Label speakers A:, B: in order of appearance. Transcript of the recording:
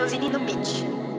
A: Usine no Beach.